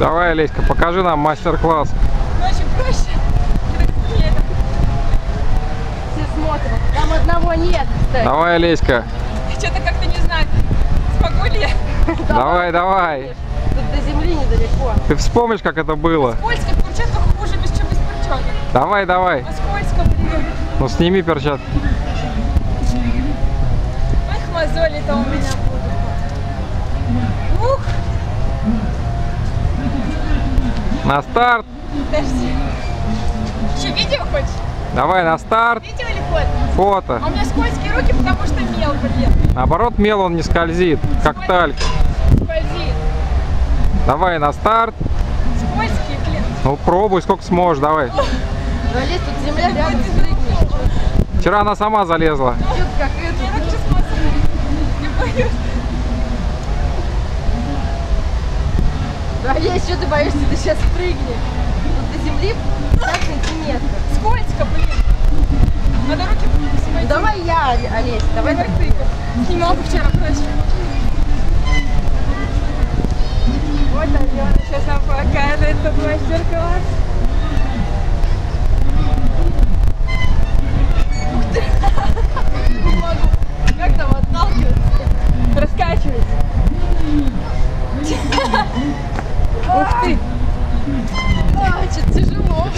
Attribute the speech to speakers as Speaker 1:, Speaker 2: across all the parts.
Speaker 1: Давай, Олеська, покажи нам мастер-класс.
Speaker 2: Ну, очень проще.
Speaker 3: Все смотрят. Там одного нет, кстати.
Speaker 1: Давай, Олеська.
Speaker 2: Что-то как-то не знаю, смогу ли я.
Speaker 1: Давай, давай.
Speaker 3: Тут до земли недалеко.
Speaker 1: Ты вспомнишь, как это было?
Speaker 2: Скользко, в перчатках хуже, без чем без перчаток.
Speaker 1: Давай, давай.
Speaker 2: Скользко, блин.
Speaker 1: Ну сними перчатки.
Speaker 2: Эх, мозоли-то у меня
Speaker 1: На старт.
Speaker 2: подожди. Что, видео хочешь?
Speaker 1: Давай на старт.
Speaker 2: Видео или фото?
Speaker 1: Фото.
Speaker 2: А у меня скользкие руки, потому что мел, блин.
Speaker 1: Наоборот, мел он не скользит, как тальк.
Speaker 2: Скользит.
Speaker 1: Давай на старт.
Speaker 2: Скользкие, блин.
Speaker 1: Ну пробуй, сколько сможешь, давай.
Speaker 3: Олесь, тут земля рядом.
Speaker 1: Вчера она сама залезла.
Speaker 3: Чё-то как
Speaker 2: Я
Speaker 3: это.
Speaker 2: так сейчас. Не боюсь.
Speaker 3: Да, Олесь, что ты боишься? Ты сейчас прыгнешь. Тут до земли 5 сантиметров.
Speaker 2: Скользко, блин. Надо руки посмотреть.
Speaker 3: давай я, Олесь, давай
Speaker 2: Давай
Speaker 3: ты.
Speaker 2: Не могу вчера, короче. Вот Алена сейчас нам покажет тут мастер-класс.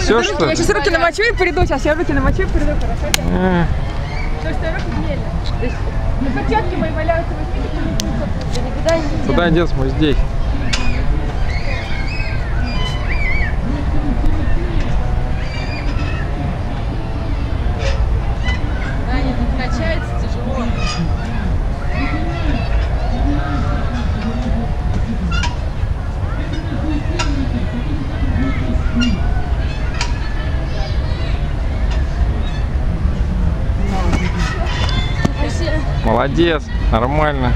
Speaker 1: Все что?
Speaker 2: Я сейчас руки намочу и приду. Сейчас я руки намочу и приду. Хорошо? Что руки гнили. То есть, ну, перчатки мои валяются,
Speaker 3: никуда не
Speaker 1: Куда
Speaker 3: денешь.
Speaker 1: деться мы здесь? Молодец, нормально.